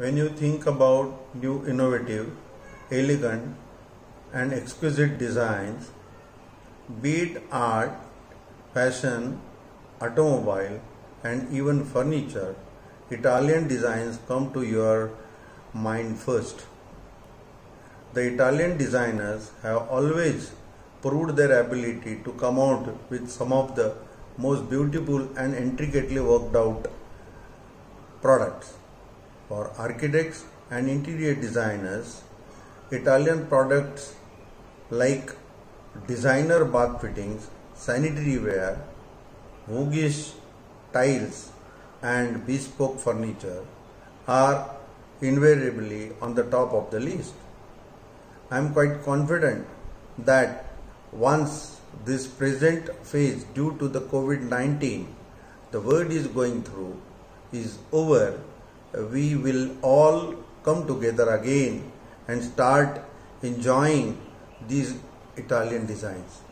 When you think about new innovative, elegant and exquisite designs, be it art, fashion, automobile and even furniture, Italian designs come to your mind first. The Italian designers have always proved their ability to come out with some of the most beautiful and intricately worked out products. For architects and interior designers, Italian products like designer bath fittings, sanitary ware, Voguish tiles and bespoke furniture are invariably on the top of the list. I am quite confident that once this present phase due to the COVID-19 the world is going through is over, we will all come together again and start enjoying these Italian designs.